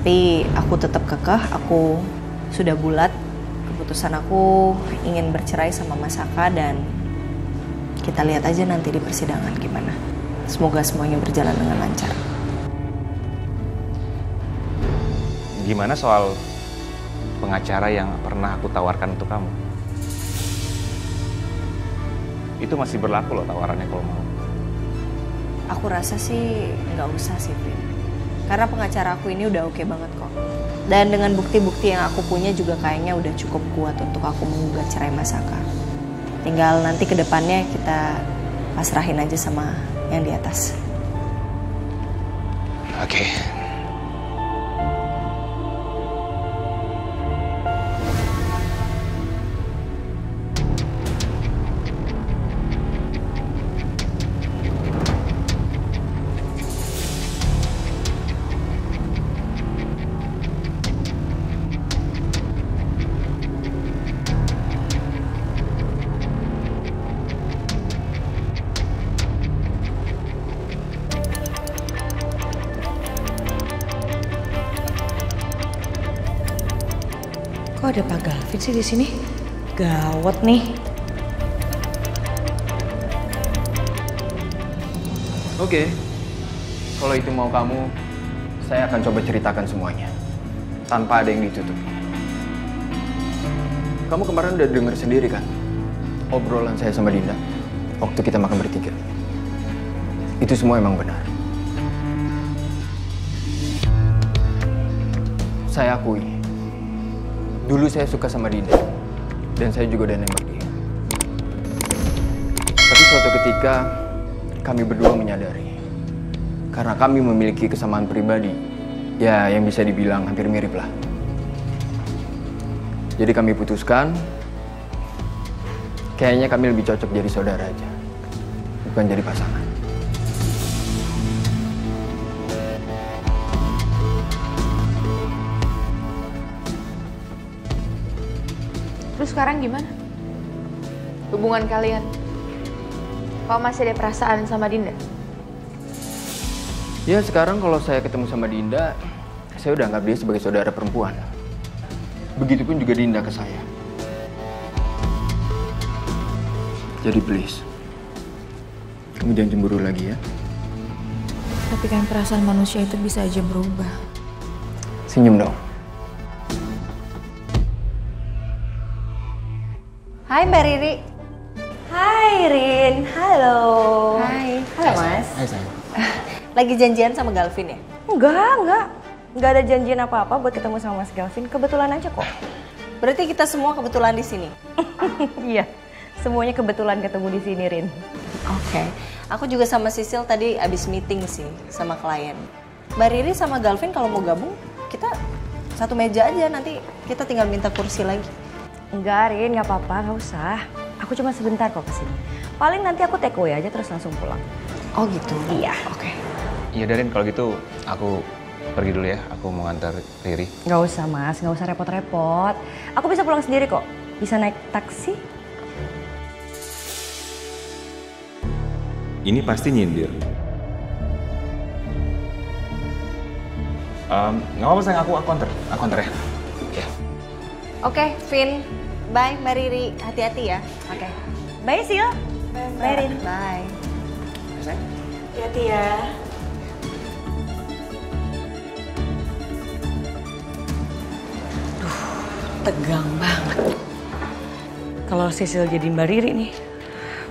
Tapi aku tetap kekeh, aku sudah bulat. Keputusan aku ingin bercerai sama Mas Saka dan kita lihat aja nanti di persidangan gimana. Semoga semuanya berjalan dengan lancar. Gimana soal pengacara yang pernah aku tawarkan untuk kamu? Itu masih berlaku loh tawarannya kalau mau. Aku rasa sih nggak usah sih, Vin. Karena pengacara aku ini udah oke banget kok. Dan dengan bukti-bukti yang aku punya juga kayaknya udah cukup kuat untuk aku menggugat cerai Mas Saka. Tinggal nanti ke depannya kita pasrahin aja sama yang di atas. Oke. Ada Pak Galvin sih di sini? Gawat nih. Oke, kalau itu mau kamu, saya akan coba ceritakan semuanya. Tanpa ada yang ditutup. Kamu kemarin udah denger sendiri kan? Obrolan saya sama Dinda. Waktu kita makan bertiga. Itu semua emang benar. Saya akui, dulu saya suka sama Dinda. Dan saya juga udah nembak dia. Tapi suatu ketika, kami berdua menyadari karena kami memiliki kesamaan pribadi ya yang bisa dibilang hampir mirip lah jadi kami putuskan kayaknya kami lebih cocok jadi saudara aja bukan jadi pasangan Terus sekarang gimana? Hubungan kalian? Kau masih ada perasaan sama Dinda? ya sekarang kalau saya ketemu sama Dinda saya udah anggap dia sebagai saudara perempuan begitupun juga Dinda ke saya jadi please kamu jangan cemburu lagi ya Tapi kan perasaan manusia itu bisa aja berubah. senyum dong Hai Mbak Riri. Hai Rin, halo. Hai. Halo Mas. Hai sayang Lagi janjian sama Galvin ya? Enggak, enggak. Enggak ada janjian apa-apa buat ketemu sama Mas Galvin. Kebetulan aja kok. Berarti kita semua kebetulan di sini. iya. Semuanya kebetulan ketemu di sini, Rin. Oke. Aku juga sama Sisil tadi abis meeting sih sama klien. Mbak Riri sama Galvin kalau mau gabung, kita satu meja aja nanti kita tinggal minta kursi lagi. Enggak, Rin, nggak apa-apa, nggak usah. Aku cuma sebentar kok ke sini. Paling nanti aku take away aja terus langsung pulang. Oh gitu. Iya. Oke. Iya Darin, kalau gitu aku pergi dulu ya. Aku mau ngantar Riri. Nggak usah, Mas. Nggak usah repot-repot. Aku bisa pulang sendiri kok. Bisa naik taksi. Ini pasti nyindir. Um, nggak apa-apa sayang, aku, aku antar. Aku antar ya. Ya. Oke, Vin. Bye Mbak Riri. Hati-hati ya. Oke. Bye, Sil. Bye, Rin. Bye. Hati-hati ya. Tegang banget. Kalau Sisil jadi Mbak Riri nih,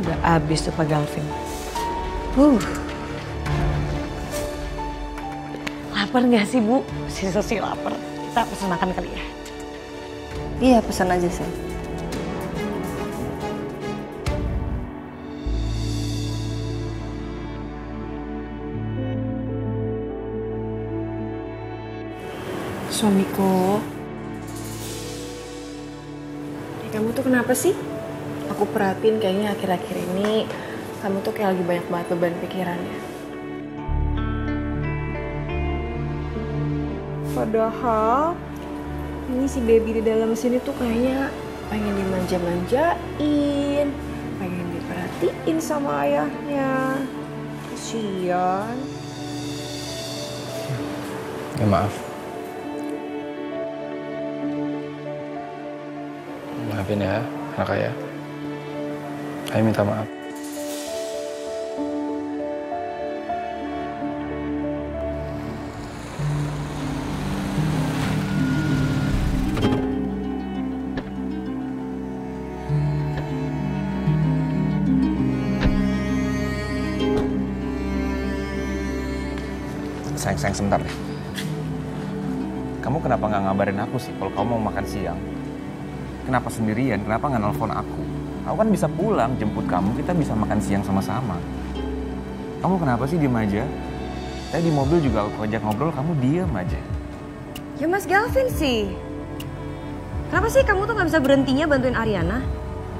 udah abis tuh Pak Galvin. Uh. Lapar nggak sih, Bu? Sisil sih lapar. Kita pesen makan kali ya. Iya, pesan aja sih. Suamiku. Ya, kamu tuh kenapa sih? Aku perhatiin kayaknya akhir-akhir ini kamu tuh kayak lagi banyak banget beban pikirannya. Padahal ini si baby di dalam sini tuh kayaknya pengen dimanja-manjain, pengen diperhatiin sama ayahnya. Kasian. ya maaf Maafin ya, anak ayah. Ayah minta maaf. Sayang, sayang sebentar deh. Kamu kenapa nggak ngabarin aku sih kalau kamu mau makan siang? Kenapa sendirian? Kenapa nggak nelfon aku? Aku kan bisa pulang, jemput kamu, kita bisa makan siang sama-sama. Kamu kenapa sih diem aja? Tadi di mobil juga aku ajak ngobrol, kamu diem aja. Ya Mas Galvin sih. Kenapa sih kamu tuh nggak bisa berhentinya bantuin Ariana?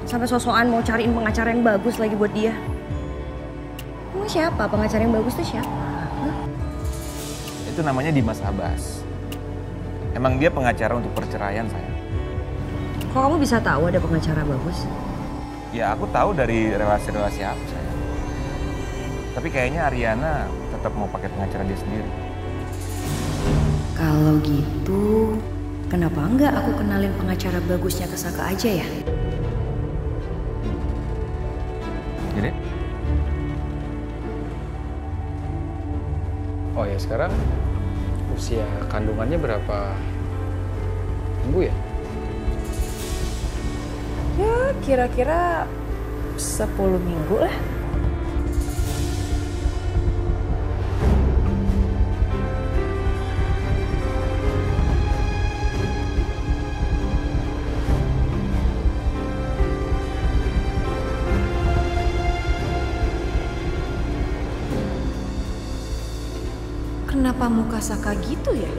Sampai sosokan mau cariin pengacara yang bagus lagi buat dia. Kamu siapa? Pengacara yang bagus tuh siapa? Itu namanya Dimas Abbas. Emang dia pengacara untuk perceraian saya. Kok kamu bisa tahu ada pengacara bagus? Ya aku tahu dari relasi-relasi aku saya. Tapi kayaknya Ariana tetap mau pakai pengacara dia sendiri. Kalau gitu, kenapa enggak aku kenalin pengacara bagusnya ke Saka aja ya? Jadi, Oh ya sekarang usia kandungannya berapa minggu ya? Kira-kira 10 minggu lah. Kenapa muka Saka gitu ya?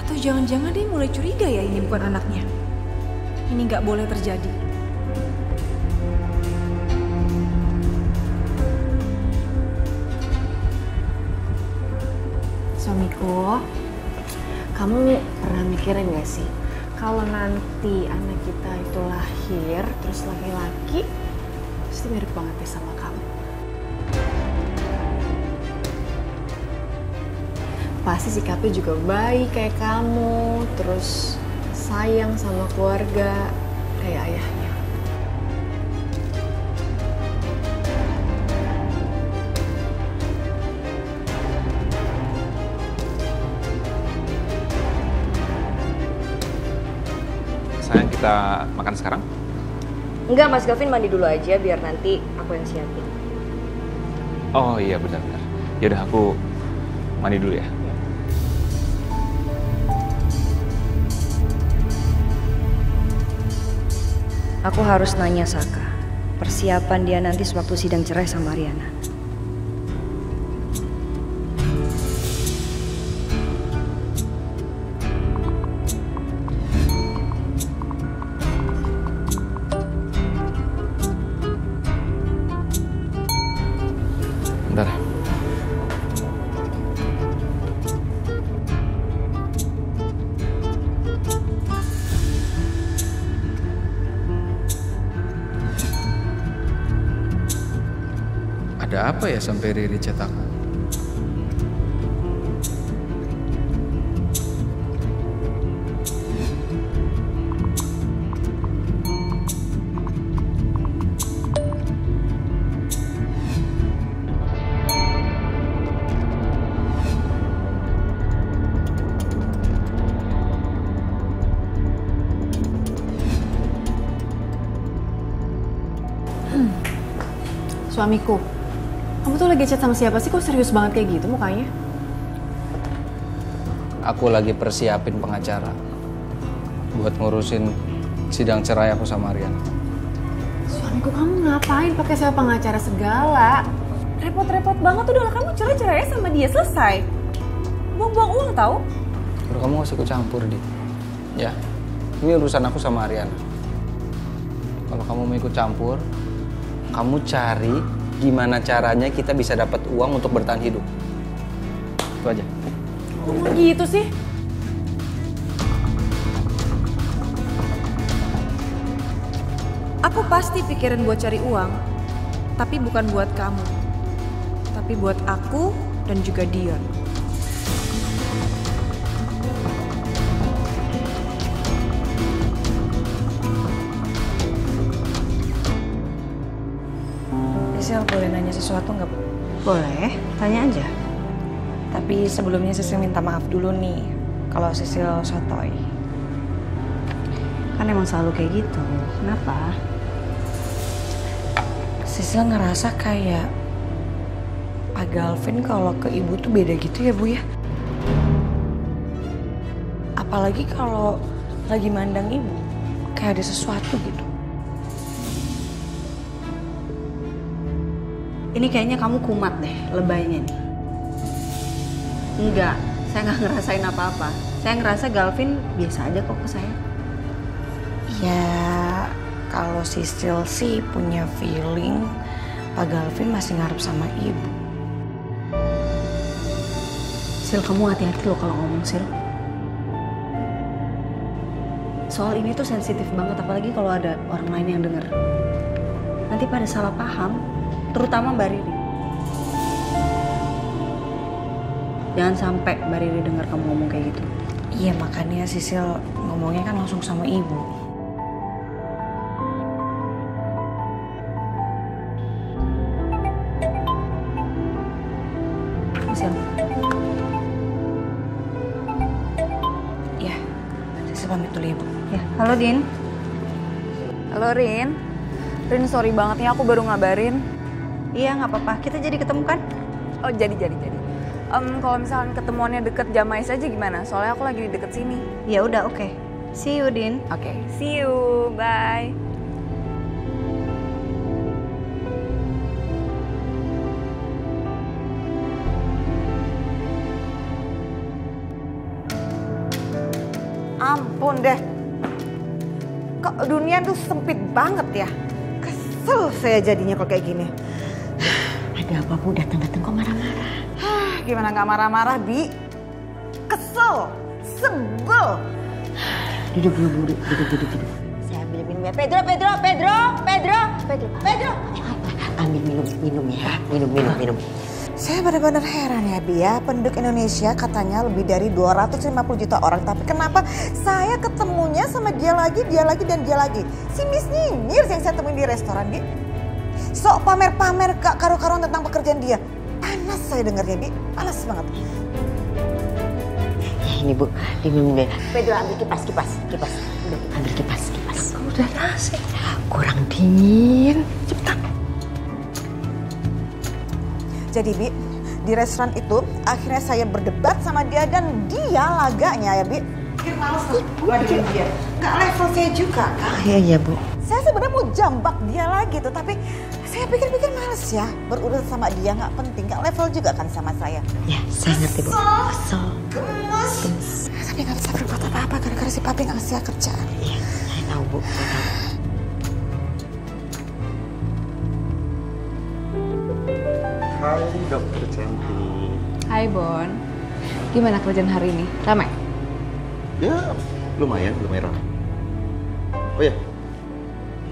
Atau jangan-jangan dia mulai curiga ya ini bukan anaknya? Ini nggak boleh terjadi. Suamiku, kamu pernah mikirin gak sih? Kalau nanti anak kita itu lahir, terus laki-laki, pasti mirip banget ya sama kamu. Pasti sikapnya juga baik kayak kamu, terus sayang sama keluarga kayak ayahnya. Kita makan sekarang? Enggak, Mas Gavin mandi dulu aja biar nanti aku yang siapin. Oh iya benar-benar. Yaudah aku mandi dulu ya. Aku harus nanya Saka, persiapan dia nanti sewaktu sidang cerai sama Ariana. Aku? Suamiku, lagi chat sama siapa sih? Kok serius banget kayak gitu mukanya? Aku lagi persiapin pengacara buat ngurusin sidang cerai aku sama Ariana. Suamiku, kamu ngapain pakai sewa pengacara segala? Repot-repot banget udah kamu cerai-cerai sama dia selesai. Buang-buang uang tau? Bro, kamu gak usah ikut campur, Di. Ya, ini urusan aku sama Ariana. Kalau kamu mau ikut campur, kamu cari gimana caranya kita bisa dapat uang untuk bertahan hidup. Itu aja. Ngomong gitu sih? Aku pasti pikirin buat cari uang, tapi bukan buat kamu. Tapi buat aku dan juga Dion. Sisil boleh nanya sesuatu nggak? Boleh, tanya aja. Tapi sebelumnya Sisil minta maaf dulu nih kalau Sisil sotoy. Kan emang selalu kayak gitu. Kenapa? Sisil ngerasa kayak Pak Galvin kalau ke ibu tuh beda gitu ya Bu ya. Apalagi kalau lagi mandang ibu, kayak ada sesuatu gitu. Ini kayaknya kamu kumat deh lebaynya nih. Enggak, saya nggak ngerasain apa-apa. Saya ngerasa Galvin biasa aja kok ke saya. Ya, kalau Sisil sih punya feeling Pak Galvin masih ngarep sama ibu. Sil, kamu hati-hati loh kalau ngomong, Sil. Soal ini tuh sensitif banget, apalagi kalau ada orang lain yang denger. Nanti pada salah paham, terutama Mbak Riri. Jangan sampai Mbak Riri dengar kamu ngomong kayak gitu. Iya, makanya Sisil ngomongnya kan langsung sama ibu. Sil, Ya, Sisil pamit dulu ibu. ya. Halo, Din. Halo Rin. Rin sorry banget nih aku baru ngabarin. Iya, nggak apa-apa. Kita jadi ketemu kan? Oh jadi jadi jadi. Em, kalau misalkan ketemuannya deket Jamais aja gimana? Soalnya aku lagi di deket sini. Ya udah, oke. See you, Din. Oke, see you. Bye. Ampun deh. Kok dunia tuh sempit banget ya. Kesel saya jadinya kok kayak gini. Ada apa Bu datang-datang kok marah-marah? Hah, Gimana nggak marah-marah, Bi? Kesel, sebel. Duduk dulu, Bu. Duduk, duduk, duduk. Saya ambil minum ya. Pedro, Pedro, Pedro, Pedro, Pedro, Pedro. Ambil minum, minum ya. Minum, minum, minum. Saya benar-benar heran ya, Bi ya. Penduduk Indonesia katanya lebih dari 250 juta orang. Tapi kenapa saya ketemunya sama dia lagi, dia lagi, dan dia lagi? Si Miss Nyinyir yang saya temuin di restoran, Bi. Sok pamer-pamer kak karu-karuan tentang pekerjaan dia. Panas saya dengarnya, Bi. Panas banget. Ini Bu, diminum deh. Pedro ambil kipas, kipas, kipas. Udah, ambil kipas, kipas. Udah nasi. Kurang dingin. Cepetan. Jadi Bi, di restoran itu akhirnya saya berdebat sama dia dan dia laganya ya Bi. Akhirnya males ngademin dia. Gak level saya juga kan. Iya, iya Bu. Saya sebenarnya mau jambak dia lagi tuh, tapi saya pikir-pikir males ya. Berurusan sama dia nggak penting, nggak level juga kan sama saya. Ya, saya ngerti Bu. Kesel. Gemes. Tapi nggak bisa berbuat apa-apa gara-gara si papi nggak ngasih kerjaan. Iya, saya tahu Bu. Saya tahu. Hai dokter cantik. Hai Bon. Gimana kerjaan hari ini? Ramai? Ya lumayan, lumayan ramai. Oh ya,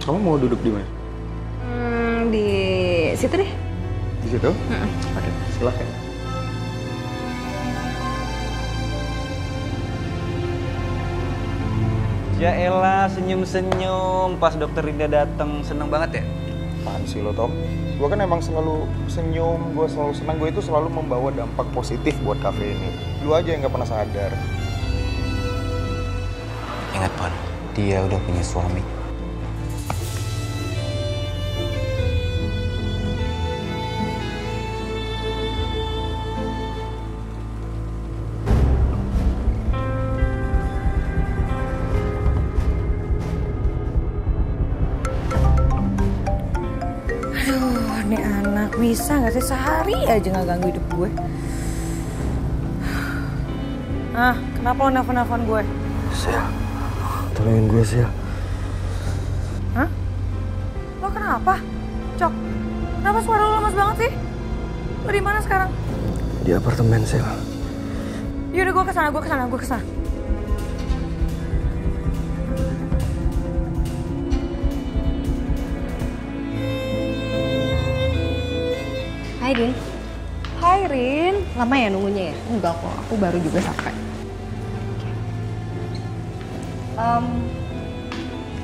kamu mau duduk di mana? Hmm, di situ deh. Di situ? Oke, silahkan. Ya elah, senyum-senyum pas dokter Rinda datang. Seneng banget ya? Apaan sih lo Tom? Gue kan emang selalu senyum, gue selalu senang. Gue itu selalu membawa dampak positif buat kafe ini. Lu aja yang gak pernah sadar. Ingat Pon, dia udah punya suami. Bisa nggak sih sehari aja nggak ganggu hidup gue? Ah, kenapa lo nelfon-nelfon gue? Sil, tolongin gue Sil. Hah? Lo kenapa? Cok, kenapa suara lo lemas banget sih? Lo di mana sekarang? Di apartemen Sil. Yaudah gue ke sana, gue ke sana, gue ke sana. Hai, Din. Hai Rin. Lama ya nunggunya ya? Enggak kok, aku baru juga sampai. Em,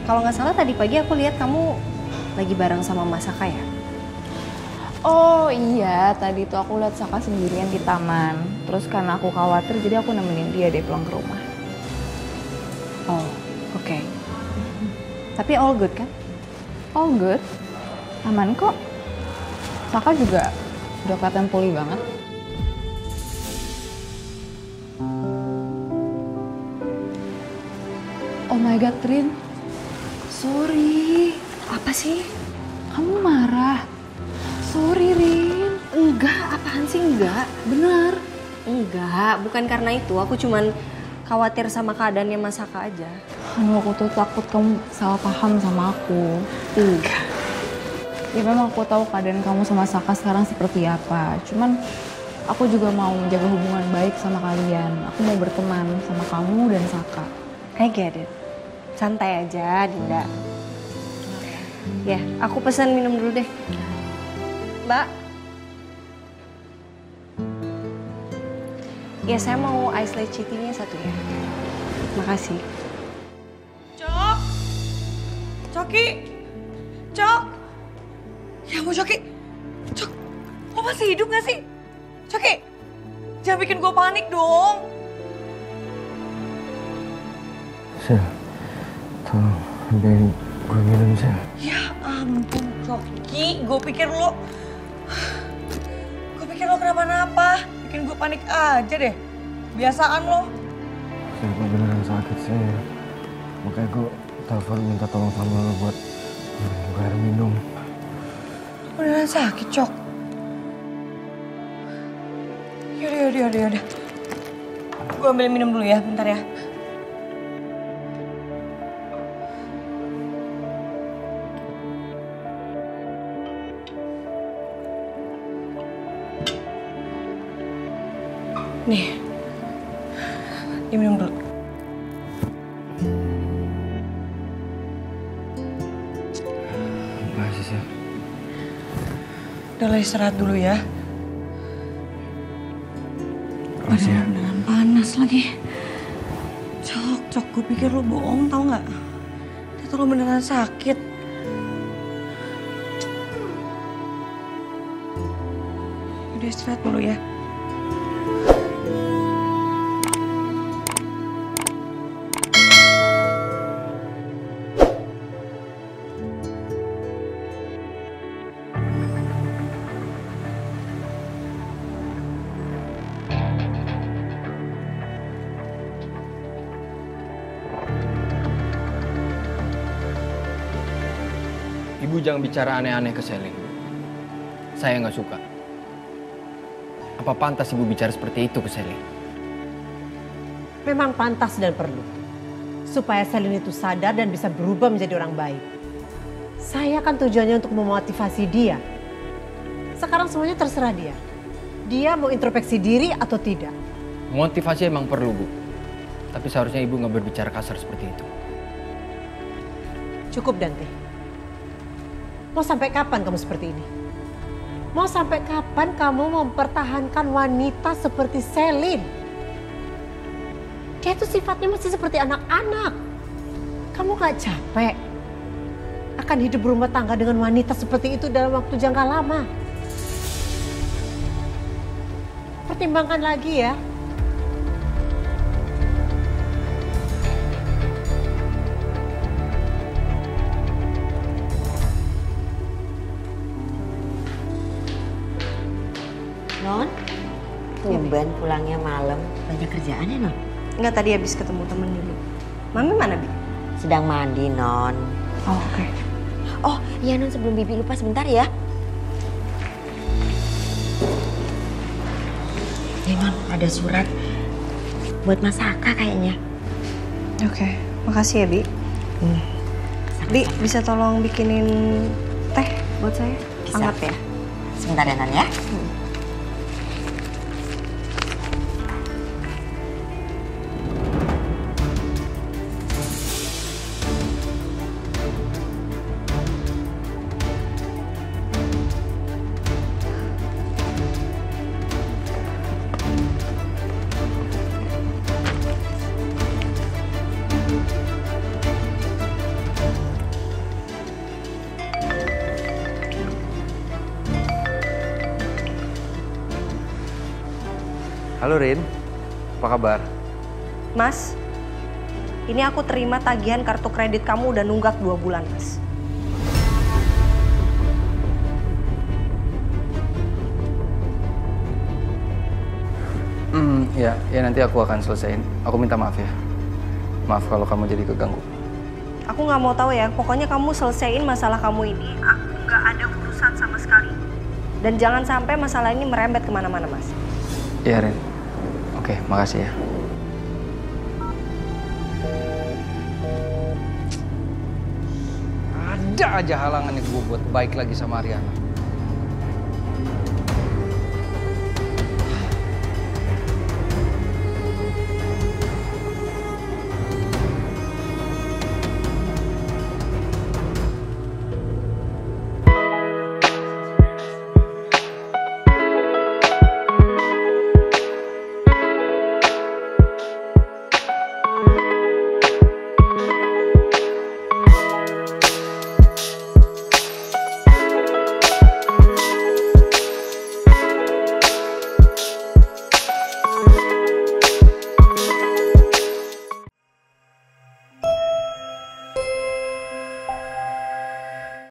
kalau nggak salah tadi pagi aku lihat kamu lagi bareng sama Mas Saka ya? Oh iya, tadi tuh aku lihat Saka sendirian di taman. Terus karena aku khawatir, jadi aku nemenin dia deh pulang ke rumah. Oh, oke. Tapi all good kan? All good, aman kok. Saka juga udah kelihatan pulih banget. Oh my god, Trin. Sorry. Apa sih? Kamu marah. Sorry, Rin. Enggak, apaan sih enggak? Bener. Enggak, bukan karena itu. Aku cuman khawatir sama keadaannya Mas Saka aja. Aduh, aku tuh takut kamu salah paham sama aku. Enggak. Ya memang aku tahu keadaan kamu sama Saka sekarang seperti apa. Cuman aku juga mau menjaga hubungan baik sama kalian. Aku mau berteman sama kamu dan Saka. I get it. Santai aja, Dinda. Ya, aku pesan minum dulu deh. Mbak. Ya, saya mau ice latte tea-nya satu ya. Makasih. Cok! Coki! Cok! Ya ampun Coki! Cok, lo masih hidup gak sih? Coki! Jangan bikin gue panik dong! Sel, tolong ambilin gue minum, Sel. Ya ampun Coki, gue pikir lo... Gue pikir lo kenapa-napa. Bikin gue panik aja deh. Biasaan lo. Sel, gue beneran sakit, Sel. Makanya gue telepon minta tolong sama lo buat Beneran sakit, Cok. Yaudah, yaudah, yaudah, yaudah. Gue ambil minum dulu ya, bentar ya. Lah istirahat dulu ya. Makasih ya. Beneran panas lagi. Cok, cok, gue pikir lo bohong tau nggak? Ternyata lo beneran sakit. Udah istirahat dulu ya. Jangan bicara aneh-aneh ke Selin. Saya nggak suka. Apa pantas ibu bicara seperti itu ke Selin? Memang pantas dan perlu. Supaya Selin itu sadar dan bisa berubah menjadi orang baik. Saya kan tujuannya untuk memotivasi dia. Sekarang semuanya terserah dia. Dia mau introspeksi diri atau tidak. Motivasi emang perlu, Bu. Tapi seharusnya ibu nggak berbicara kasar seperti itu. Cukup Dante. Mau sampai kapan kamu seperti ini? Mau sampai kapan kamu mempertahankan wanita seperti Selin? Dia itu sifatnya masih seperti anak-anak. Kamu gak capek akan hidup berumah tangga dengan wanita seperti itu dalam waktu jangka lama? Pertimbangkan lagi ya. Tumben pulangnya malam. Banyak kerjaan ya, Non? Enggak, tadi habis ketemu temen dulu. Mami mana, Bi? Sedang mandi, Non. Oh, oke. Oh, iya Non sebelum Bibi lupa sebentar ya. Nih Non, ada surat buat Mas Saka kayaknya. Oke, makasih ya, Bi. Bi, bisa tolong bikinin teh buat saya? Bisa. Anget ya? Sebentar ya Non ya. Halo Mas, ini aku terima tagihan kartu kredit kamu udah nunggak dua bulan, Mas. Hmm, ya, ya nanti aku akan selesaiin. Aku minta maaf ya. Maaf kalau kamu jadi keganggu. Aku nggak mau tahu ya, pokoknya kamu selesaiin masalah kamu ini. Aku nggak ada urusan sama sekali. Dan jangan sampai masalah ini merembet ke mana-mana, Mas. Iya Rin. Oke, makasih ya. Ada aja halangan yang gue buat baik lagi sama Ariana.